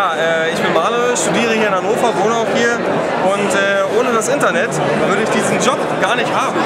Ja, äh, ich bin Manuel, studiere hier in Hannover, wohne auch hier. Und äh, ohne das Internet würde ich diesen Job gar nicht haben,